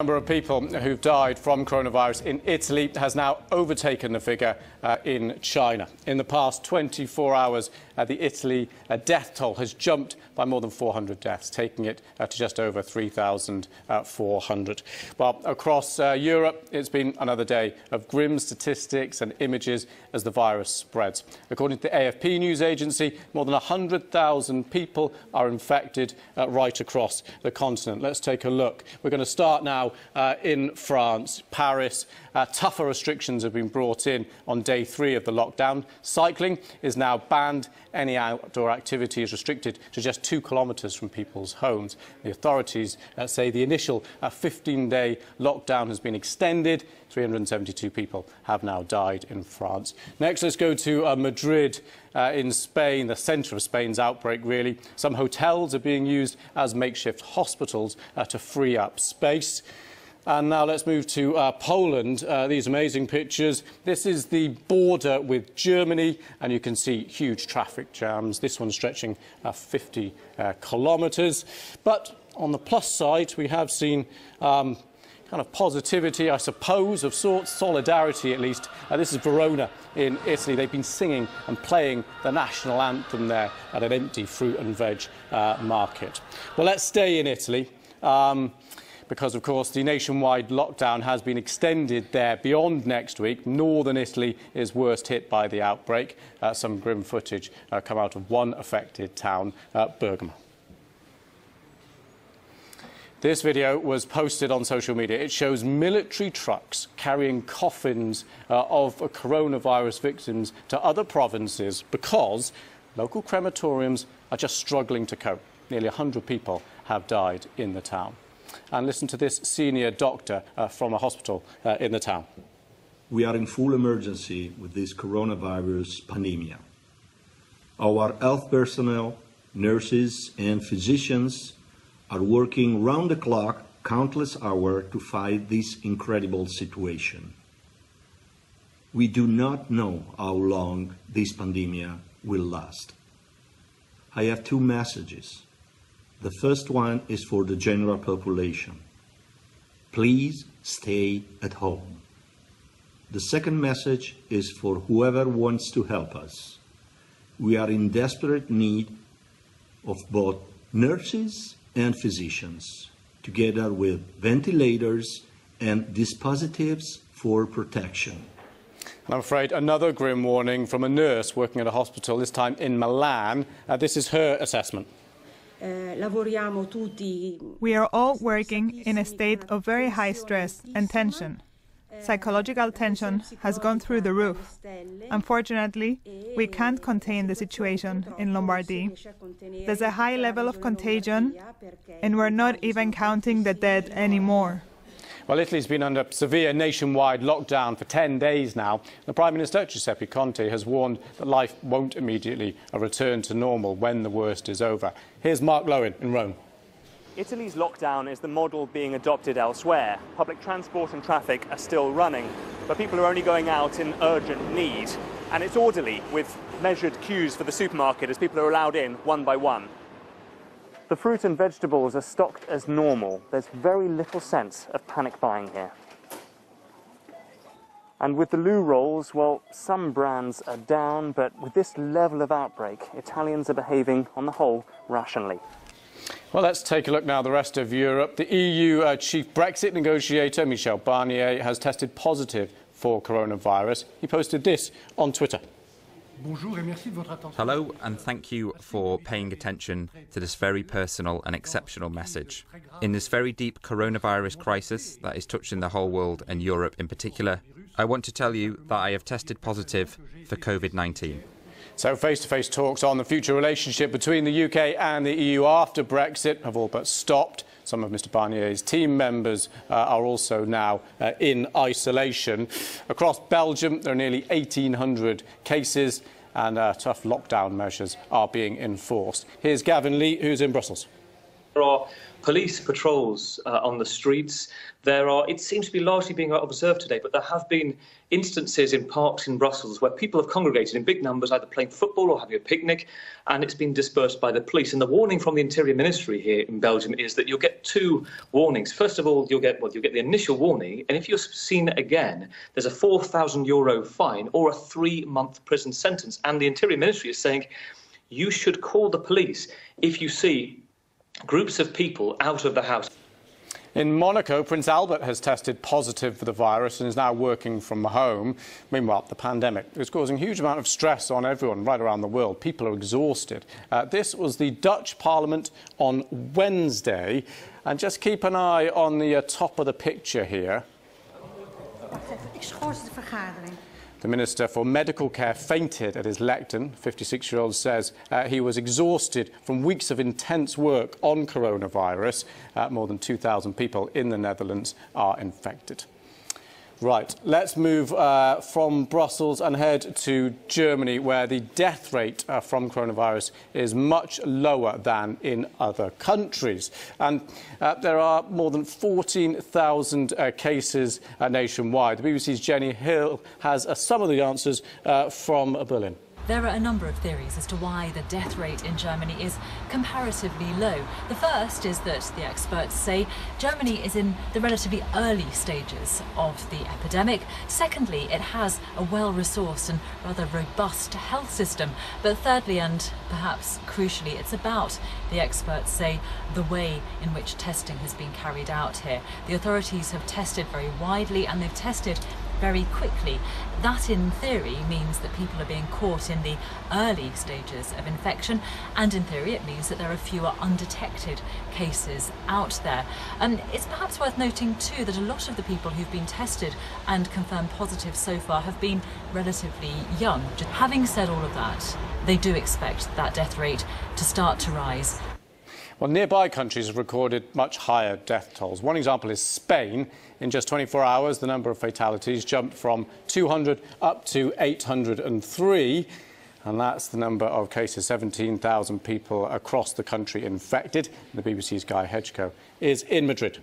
number of people who've died from coronavirus in Italy has now overtaken the figure uh, in China. In the past 24 hours, uh, the Italy uh, death toll has jumped by more than 400 deaths, taking it uh, to just over 3,400. Well, across uh, Europe, it's been another day of grim statistics and images as the virus spreads. According to the AFP news agency, more than 100,000 people are infected uh, right across the continent. Let's take a look. We're going to start now uh, in France, Paris. Uh, tougher restrictions have been brought in on day three of the lockdown. Cycling is now banned. Any outdoor activity is restricted to just two kilometres from people's homes. The authorities uh, say the initial 15-day uh, lockdown has been extended. 372 people have now died in France. Next, let's go to uh, Madrid uh, in Spain, the centre of Spain's outbreak, really. Some hotels are being used as makeshift hospitals to free up space. And now let's move to uh, Poland. Uh, these amazing pictures. This is the border with Germany, and you can see huge traffic jams. This one stretching uh, 50 uh, kilometres. But on the plus side, we have seen um, kind of positivity, I suppose, of sorts, solidarity at least. Uh, this is Verona in Italy. They've been singing and playing the national anthem there at an empty fruit and veg uh, market. Well, let's stay in Italy. Um, because, of course, the nationwide lockdown has been extended there beyond next week. Northern Italy is worst hit by the outbreak. Uh, some grim footage uh, come out of one affected town, uh, Bergamo. This video was posted on social media. It shows military trucks carrying coffins uh, of coronavirus victims to other provinces because local crematoriums are just struggling to cope. Nearly 100 people have died in the town and listen to this senior doctor uh, from a hospital uh, in the town. We are in full emergency with this coronavirus pandemic. Our health personnel, nurses and physicians are working round the clock, countless hours to fight this incredible situation. We do not know how long this pandemic will last. I have two messages. The first one is for the general population. Please stay at home. The second message is for whoever wants to help us. We are in desperate need of both nurses and physicians, together with ventilators and dispositives for protection. I'm afraid another grim warning from a nurse working at a hospital, this time in Milan. Uh, this is her assessment. Eh, we are all working in a state of very high stress and tension. Psychological tension has gone through the roof. Unfortunately, we can't contain the situation in Lombardy. There's a high level of contagion, and we're not even counting the dead anymore. Well, Italy's been under severe nationwide lockdown for 10 days now. The Prime Minister, Giuseppe Conte, has warned that life won't immediately return to normal when the worst is over. Here's Mark Lowen in Rome. Italy's lockdown is the model being adopted elsewhere. Public transport and traffic are still running, but people are only going out in urgent need. And it's orderly, with measured queues for the supermarket as people are allowed in one by one. The fruit and vegetables are stocked as normal. There's very little sense of panic buying here. And with the loo rolls, well, some brands are down, but with this level of outbreak, Italians are behaving, on the whole, rationally. Well, let's take a look now at the rest of Europe. The EU uh, chief Brexit negotiator, Michel Barnier, has tested positive for coronavirus. He posted this on Twitter. Hello, and thank you for paying attention to this very personal and exceptional message. In this very deep coronavirus crisis that is touching the whole world and Europe in particular, I want to tell you that I have tested positive for COVID 19. So, face to face talks on the future relationship between the UK and the EU after Brexit have all but stopped. Some of Mr Barnier's team members uh, are also now uh, in isolation. Across Belgium, there are nearly 1,800 cases and uh, tough lockdown measures are being enforced. Here's Gavin Lee, who's in Brussels. Police patrols uh, on the streets. There are, it seems to be largely being observed today, but there have been instances in parks in Brussels where people have congregated in big numbers, either playing football or having a picnic, and it's been dispersed by the police. And the warning from the Interior Ministry here in Belgium is that you'll get two warnings. First of all, you'll get well, you'll get the initial warning, and if you're seen again, there's a 4,000 euro fine or a three-month prison sentence. And the Interior Ministry is saying you should call the police if you see groups of people out of the house. In Monaco, Prince Albert has tested positive for the virus and is now working from home. Meanwhile, the pandemic is causing a huge amount of stress on everyone right around the world. People are exhausted. Uh, this was the Dutch Parliament on Wednesday. And just keep an eye on the uh, top of the picture here. The Minister for Medical Care fainted at his lectern. 56-year-old says uh, he was exhausted from weeks of intense work on coronavirus. Uh, more than 2,000 people in the Netherlands are infected. Right, let's move uh, from Brussels and head to Germany, where the death rate uh, from coronavirus is much lower than in other countries. And uh, there are more than 14,000 uh, cases uh, nationwide. The BBC's Jenny Hill has uh, some of the answers from Berlin. There are a number of theories as to why the death rate in Germany is comparatively low. The first is that the experts say Germany is in the relatively early stages of the epidemic. Secondly, it has a well-resourced and rather robust health system. But thirdly, and perhaps crucially, it's about, the experts say, the way in which testing has been carried out here. The authorities have tested very widely and they've tested very quickly. That in theory means that people are being caught in the early stages of infection and in theory it means that there are fewer undetected cases out there. And it's perhaps worth noting too that a lot of the people who've been tested and confirmed positive so far have been relatively young. Having said all of that, they do expect that death rate to start to rise. Well, nearby countries have recorded much higher death tolls. One example is Spain. In just 24 hours, the number of fatalities jumped from 200 up to 803. And that's the number of cases, 17,000 people across the country infected. The BBC's Guy Hedgecoe is in Madrid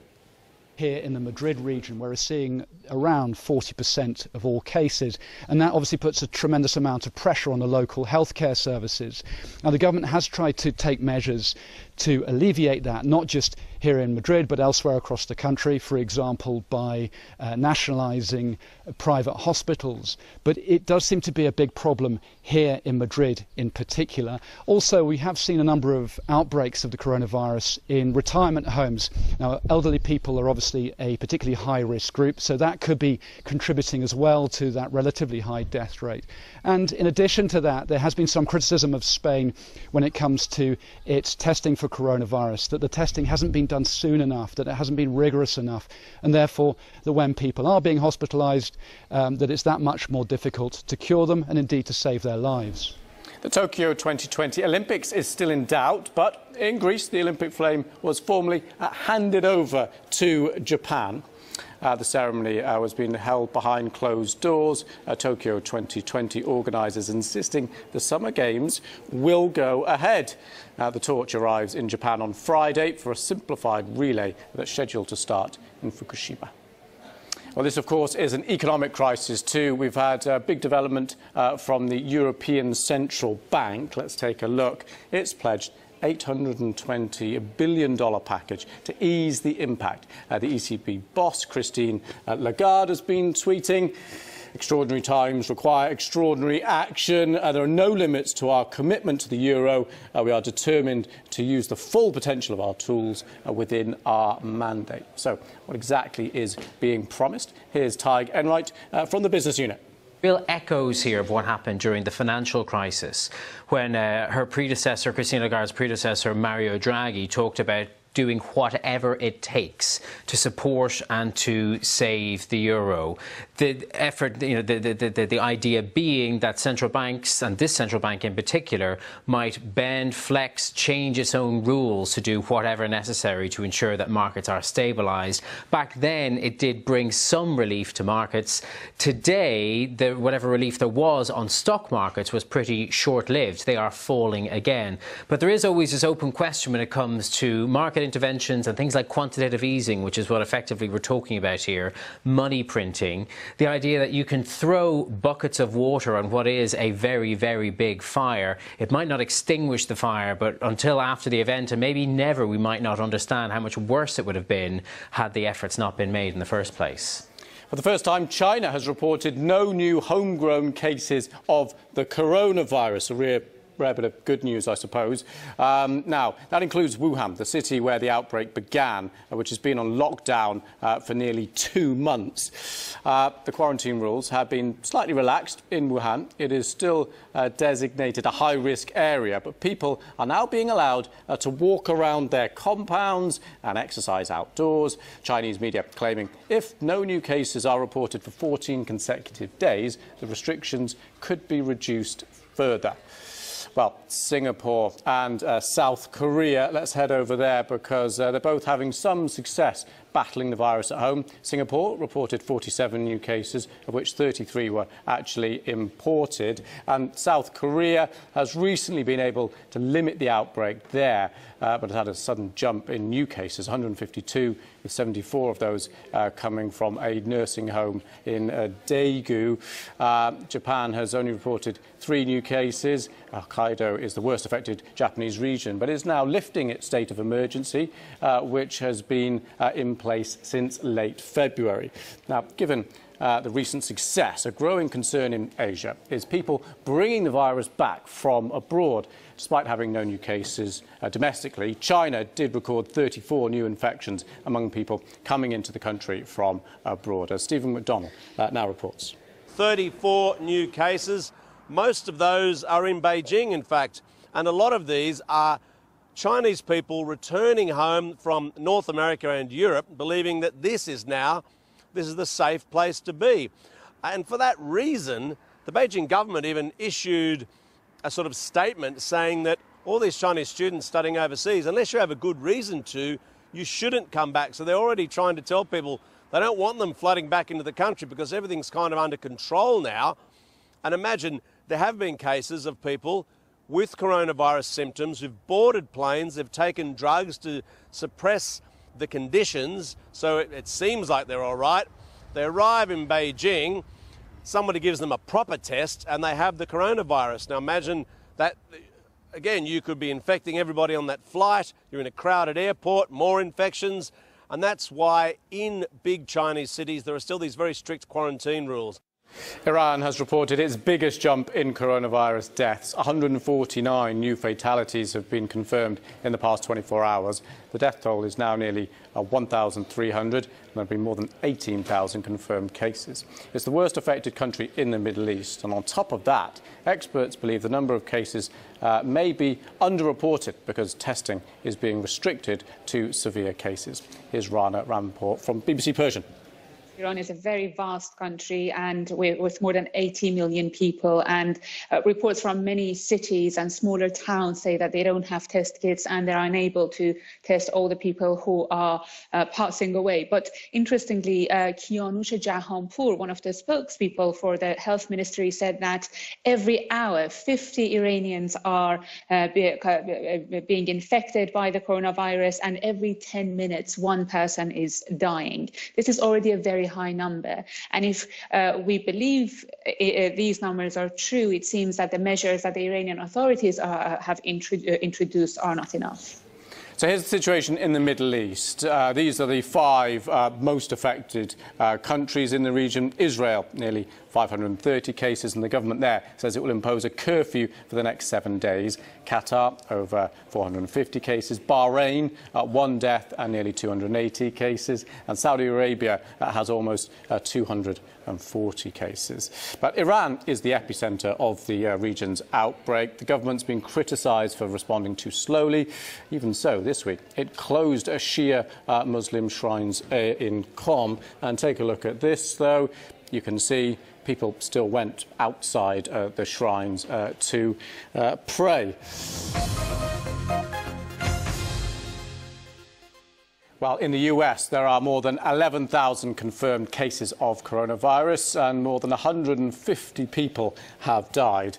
here in the Madrid region, where we're seeing around 40% of all cases. And that obviously puts a tremendous amount of pressure on the local healthcare services. Now, the government has tried to take measures to alleviate that, not just here in Madrid, but elsewhere across the country, for example, by uh, nationalising private hospitals. But it does seem to be a big problem here in Madrid in particular. Also, we have seen a number of outbreaks of the coronavirus in retirement homes. Now, elderly people are obviously a particularly high risk group, so that could be contributing as well to that relatively high death rate. And in addition to that, there has been some criticism of Spain when it comes to its testing for coronavirus, that the testing hasn't been done soon enough, that it hasn't been rigorous enough, and therefore that when people are being hospitalised, um, that it's that much more difficult to cure them and indeed to save their lives. The Tokyo 2020 Olympics is still in doubt, but in Greece, the Olympic flame was formally uh, handed over to Japan. Uh, the ceremony uh, was being held behind closed doors. Uh, Tokyo 2020 organisers insisting the Summer Games will go ahead. Uh, the torch arrives in Japan on Friday for a simplified relay that's scheduled to start in Fukushima. Well, this, of course, is an economic crisis too. We've had a big development uh, from the European Central Bank. Let's take a look. It's pledged $820 billion package to ease the impact. Uh, the ECB boss, Christine uh, Lagarde, has been tweeting. Extraordinary times require extraordinary action. Uh, there are no limits to our commitment to the euro. Uh, we are determined to use the full potential of our tools uh, within our mandate. So, what exactly is being promised? Here's Tig Enright uh, from the business unit real echoes here of what happened during the financial crisis when uh, her predecessor, Christine Lagarde's predecessor, Mario Draghi, talked about doing whatever it takes to support and to save the euro. The effort, you know, the, the, the, the idea being that central banks, and this central bank in particular, might bend, flex, change its own rules to do whatever necessary to ensure that markets are stabilised. Back then, it did bring some relief to markets. Today, the, whatever relief there was on stock markets was pretty short lived. They are falling again. But there is always this open question when it comes to market interventions and things like quantitative easing, which is what effectively we're talking about here, money printing, the idea that you can throw buckets of water on what is a very, very big fire. It might not extinguish the fire, but until after the event, and maybe never, we might not understand how much worse it would have been had the efforts not been made in the first place. For the first time, China has reported no new homegrown cases of the coronavirus, a rare rare bit of good news, I suppose. Um, now, that includes Wuhan, the city where the outbreak began, uh, which has been on lockdown uh, for nearly two months. Uh, the quarantine rules have been slightly relaxed in Wuhan. It is still uh, designated a high-risk area, but people are now being allowed uh, to walk around their compounds and exercise outdoors. Chinese media claiming if no new cases are reported for 14 consecutive days, the restrictions could be reduced further well, Singapore and uh, South Korea. Let's head over there because uh, they're both having some success battling the virus at home. Singapore reported 47 new cases, of which 33 were actually imported. And South Korea has recently been able to limit the outbreak there, uh, but has had a sudden jump in new cases, 152, with 74 of those uh, coming from a nursing home in uh, Daegu. Uh, Japan has only reported three new cases. Hokkaido is the worst affected Japanese region, but is now lifting its state of emergency, uh, which has been uh, in place since late February. Now, given uh, the recent success, a growing concern in Asia is people bringing the virus back from abroad. Despite having no new cases uh, domestically, China did record 34 new infections among people coming into the country from abroad, as Stephen McDonnell uh, now reports. 34 new cases. Most of those are in Beijing, in fact, and a lot of these are Chinese people returning home from North America and Europe, believing that this is now this is the safe place to be. And for that reason, the Beijing government even issued a sort of statement saying that all these Chinese students studying overseas, unless you have a good reason to, you shouldn't come back. So they're already trying to tell people they don't want them flooding back into the country because everything's kind of under control now. And imagine there have been cases of people with coronavirus symptoms who've boarded planes, they've taken drugs to suppress the conditions, so it, it seems like they're all right. They arrive in Beijing, somebody gives them a proper test, and they have the coronavirus. Now imagine that, again, you could be infecting everybody on that flight, you're in a crowded airport, more infections, and that's why in big Chinese cities there are still these very strict quarantine rules. Iran has reported its biggest jump in coronavirus deaths. 149 new fatalities have been confirmed in the past 24 hours. The death toll is now nearly uh, 1,300 and there have been more than 18,000 confirmed cases. It's the worst affected country in the Middle East. And on top of that, experts believe the number of cases uh, may be underreported because testing is being restricted to severe cases. Here's Rana Rahimpour from BBC Persian. Iran is a very vast country and with more than 80 million people. And uh, reports from many cities and smaller towns say that they don't have test kits and they're unable to test all the people who are uh, passing away. But interestingly, uh, Kianush Jahanpour, one of the spokespeople for the health ministry, said that every hour 50 Iranians are uh, be, uh, being infected by the coronavirus, and every 10 minutes one person is dying. This is already a very high number. And if uh, we believe uh, uh, these numbers are true, it seems that the measures that the Iranian authorities are, have intro- introduced are not enough. So here's the situation in the Middle East. Uh, these are the five uh, most affected uh, countries in the region. Israel, nearly 530 cases, and the government there says it will impose a curfew for the next seven days. Qatar, over 450 cases. Bahrain, uh, one death and nearly 280 cases. And Saudi Arabia uh, has almost uh, 240 cases. But Iran is the epicenter of the region's outbreak. The government's been criticised for responding too slowly. Even so, this week. It closed a Shia uh, Muslim shrines uh, in Qom. And take a look at this, though. You can see people still went outside uh, the shrines uh, to uh, pray. Well, in the US, there are more than 11,000 confirmed cases of coronavirus, and more than 150 people have died.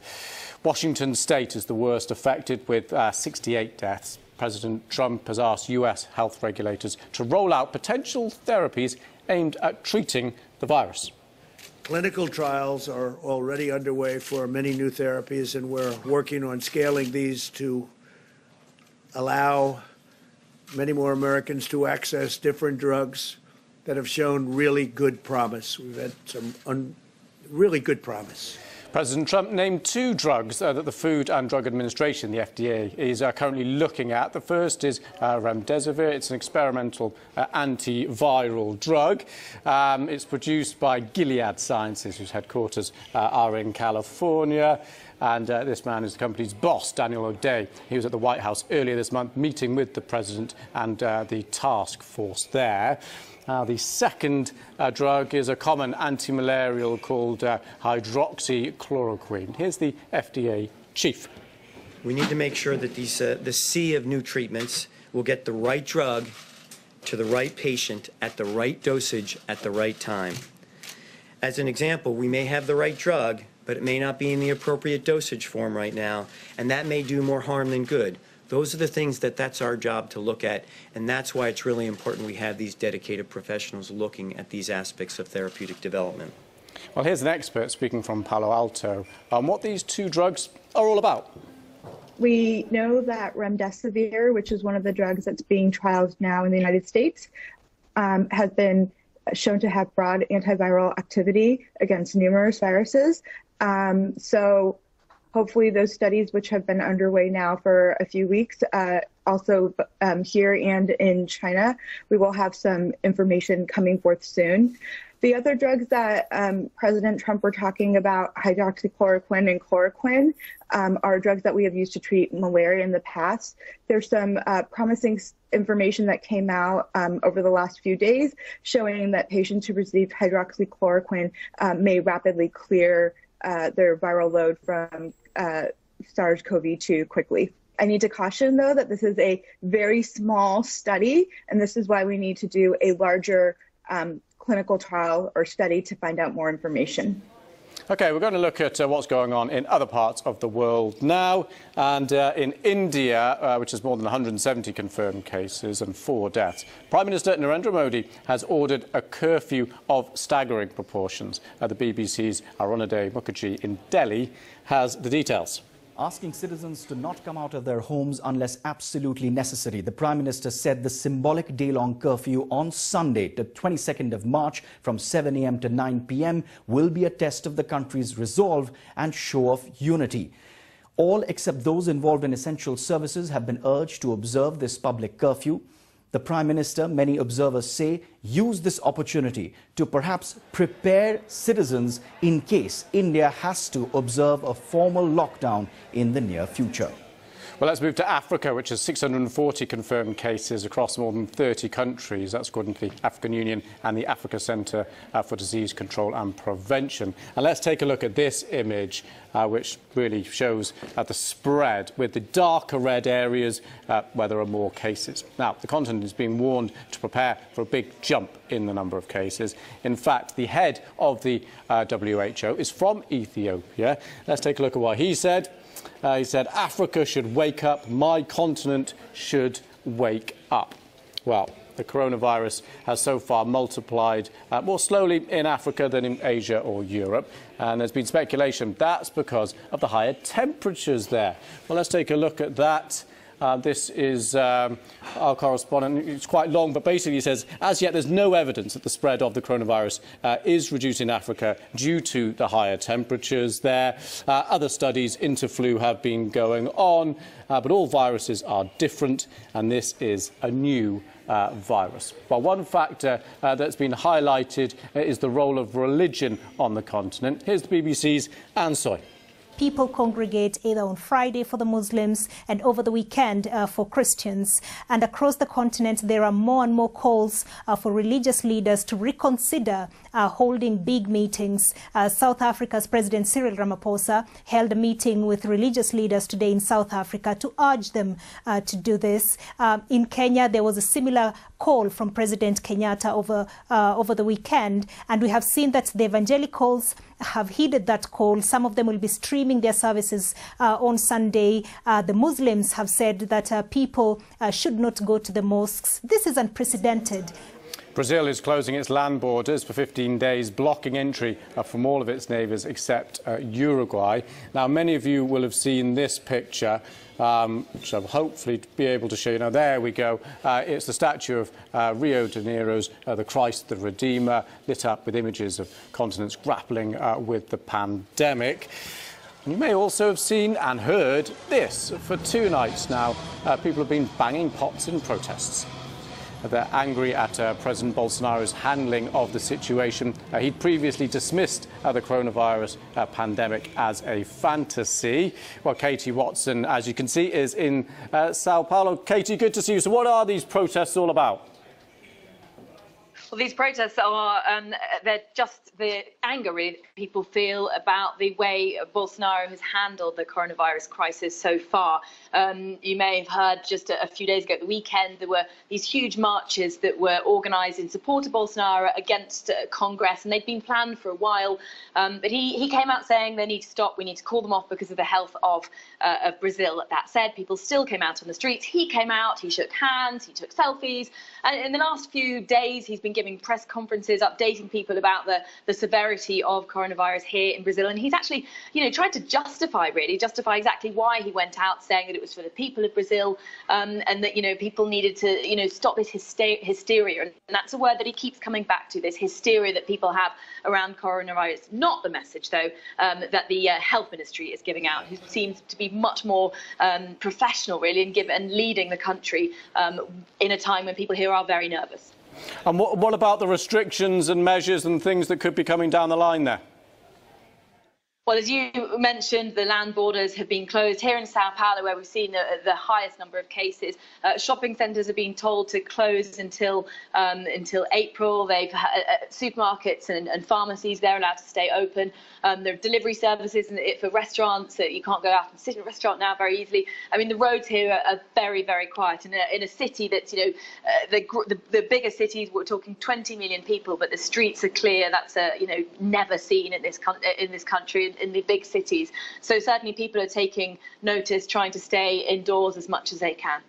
Washington state is the worst affected, with uh, 68 deaths. President Trump has asked US health regulators to roll out potential therapies aimed at treating the virus. Clinical trials are already underway for many new therapies, and we're working on scaling these to allow many more Americans to access different drugs that have shown really good promise. We've had some really good promise. President Trump named two drugs uh, that the Food and Drug Administration, the FDA, is uh, currently looking at. The first is uh, remdesivir. It's an experimental uh, antiviral drug. Um, it's produced by Gilead Sciences, whose headquarters uh, are in California. And uh, this man is the company's boss, Daniel O'Day. He was at the White House earlier this month meeting with the president and the task force there. Now, the second uh, drug is a common anti-malarial called uh, hydroxychloroquine. Here's the FDA chief. We need to make sure that these, uh, the sea of new treatments will get the right drug to the right patient at the right dosage at the right time. As an example, we may have the right drug, but it may not be in the appropriate dosage form right now, and that may do more harm than good. Those are the things that that's our job to look at, and that's why it's really important we have these dedicated professionals looking at these aspects of therapeutic development. Well, here's an expert speaking from Palo Alto on what these two drugs are all about. We know that remdesivir, which is one of the drugs that's being trialed now in the United States, um, has been shown to have broad antiviral activity against numerous viruses. Um, so hopefully those studies, which have been underway now for a few weeks, uh, also um, here and in China, we will have some information coming forth soon. The other drugs that um, President Trump were talking about, hydroxychloroquine and chloroquine, um, are drugs that we have used to treat malaria in the past. There's some uh, promising information that came out um, over the last few days showing that patients who received hydroxychloroquine uh, may rapidly clear uh, their viral load from uh, SARS-CoV-2 quickly. I need to caution, though, that this is a very small study, and this is why we need to do a larger um, clinical trial or study to find out more information. Okay, we're going to look at uh, what's going on in other parts of the world now. And uh, in India, uh, which has more than 170 confirmed cases and four deaths, Prime Minister Narendra Modi has ordered a curfew of staggering proportions. Uh, the BBC's Arunoday Mukharji in Delhi has the details asking citizens to not come out of their homes unless absolutely necessary. The Prime Minister said the symbolic day-long curfew on Sunday, the 22nd of March, from 7 a.m. to 9 p.m. will be a test of the country's resolve and show of unity. All except those involved in essential services have been urged to observe this public curfew. The Prime Minister, many observers say, used this opportunity to perhaps prepare citizens in case India has to observe a formal lockdown in the near future. Well, let's move to Africa, which has 640 confirmed cases across more than 30 countries. That's according to the African Union and the Africa Centre uh, for Disease Control and Prevention. And let's take a look at this image, uh, which really shows uh, the spread with the darker red areas uh, where there are more cases. Now, the continent is being warned to prepare for a big jump in the number of cases. In fact, the head of the uh, WHO is from Ethiopia. Let's take a look at what he said. Uh, he said, Africa should wake up, my continent should wake up. Well, the coronavirus has so far multiplied uh, more slowly in Africa than in Asia or Europe. And there's been speculation that's because of the higher temperatures there. Well, let's take a look at that. Uh, this is um, our correspondent. It's quite long, but basically he says, as yet, there's no evidence that the spread of the coronavirus uh, is reduced in Africa due to the higher temperatures there. Uh, other studies into flu have been going on, uh, but all viruses are different, and this is a new uh, virus. Well, one factor uh, that's been highlighted uh, is the role of religion on the continent. Here's the BBC's Anne Soy people congregate either on Friday for the Muslims and over the weekend uh, for Christians. And across the continent, there are more and more calls uh, for religious leaders to reconsider uh, holding big meetings. Uh, South Africa's President Cyril Ramaphosa held a meeting with religious leaders today in South Africa to urge them uh, to do this. Uh, in Kenya, there was a similar call from President Kenyatta over, over the weekend. And we have seen that the evangelicals have heeded that call. Some of them will be streaming resuming their services uh, on Sunday. Uh, the Muslims have said that uh, people should not go to the mosques. This is unprecedented. Brazil is closing its land borders for 15 days, blocking entry from all of its neighbours except uh, Uruguay. Now, many of you will have seen this picture. Um, which I'll hopefully be able to show you. Now, there we go. Uh, it's the statue of uh, Rio de Janeiro's the Christ the Redeemer, lit up with images of continents grappling with the pandemic. And you may also have seen and heard this. For two nights now, uh, people have been banging pots in protests. They're angry at uh, President Bolsonaro's handling of the situation. Uh, he'd previously dismissed uh, the coronavirus uh, pandemic as a fantasy. Well, Katie Watson, as you can see, is in uh, Sao Paulo. Katie, good to see you. So, what are these protests all about? Well, these protests are, um, they're just the anger people feel about the way Bolsonaro has handled the coronavirus crisis so far. Um, you may have heard just a, a, few days ago at the weekend, there were these huge marches that were organised in support of Bolsonaro against uh, Congress, and they'd been planned for a while. Um, but he, he came out saying they need to stop, we need to call them off because of the health of, uh, of Brazil. That said, people still came out on the streets. He came out, he shook hands, he took selfies, and in the last few days, he's been giving press conferences, updating people about the, the severity of coronavirus here in Brazil. And he's actually, you know, tried to justify, really, justify exactly why he went out, saying that it was for the people of Brazil um, and that, you know, people needed to, you know, stop this hysteria. And that's a word that he keeps coming back to, this hysteria that people have around coronavirus. Not the message, though, um, that the uh, health ministry is giving out, who seems to be much more um, professional, really, and, give, and leading the country um, in a time when people here are very nervous. And what, what about the restrictions and measures and things that could be coming down the line there? Well, as you mentioned, the land borders have been closed here in Sao Paulo, where we've seen the, highest number of cases. Uh, shopping centres have been told to close until um, until April. They've uh, supermarkets and, and, pharmacies they're allowed to stay open. Um, there are delivery services and for restaurants that you can't go out and sit in a restaurant now very easily. I mean, the roads here are, very very quiet in a, in a city that's you know uh, the, the, the bigger cities. We're talking 20 million people, but the streets are clear. That's a you know never seen in this in this country in the big cities. So certainly people are taking notice, trying to stay indoors as much as they can.